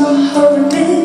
my heart bit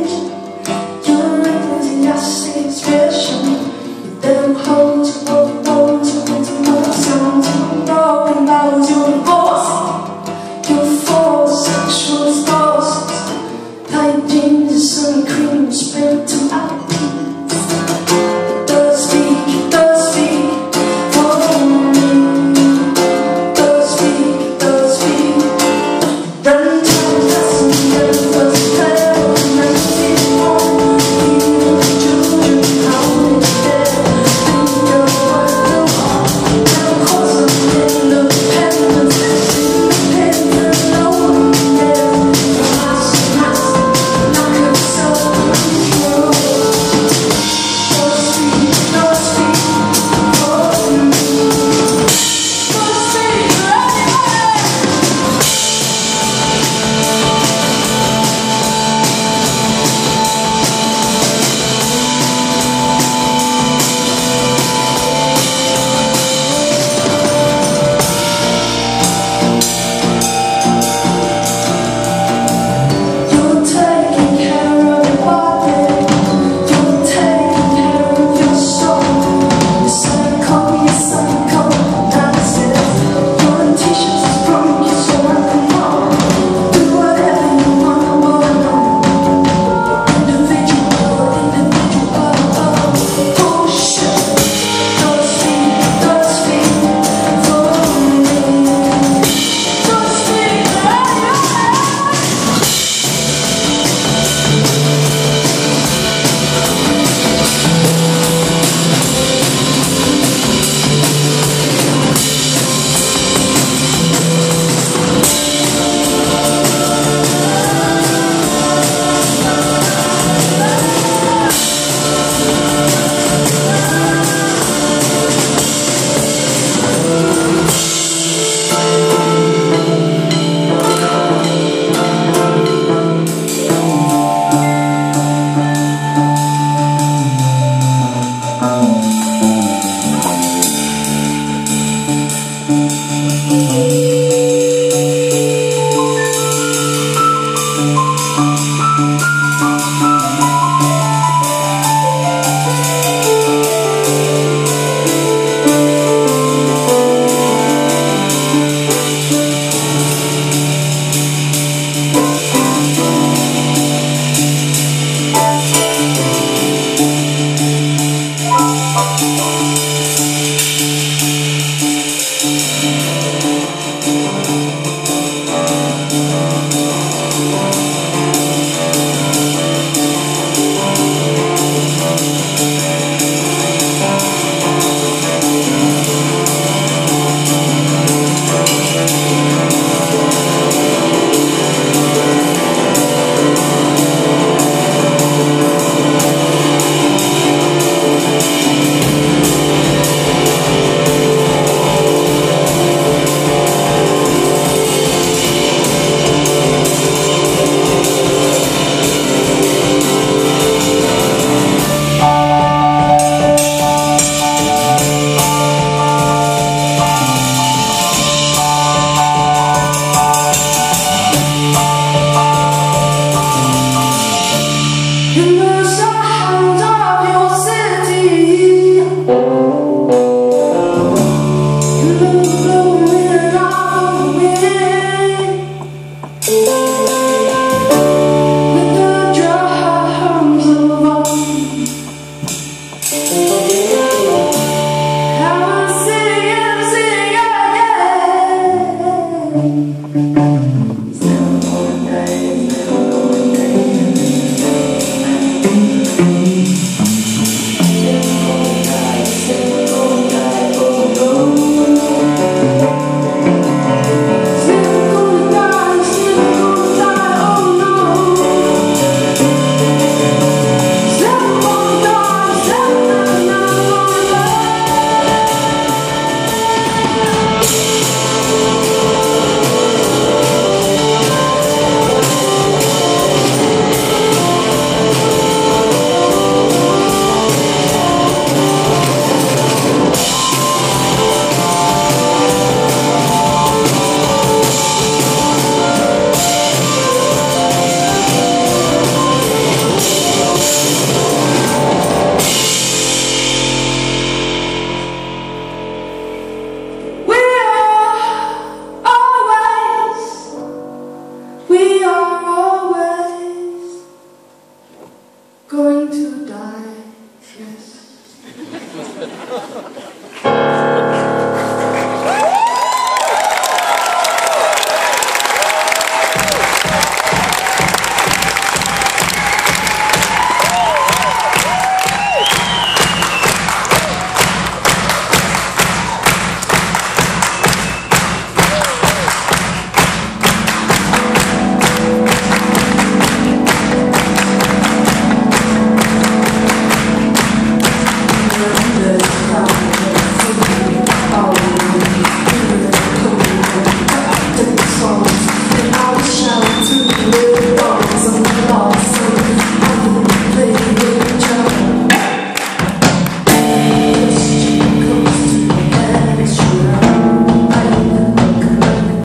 You. know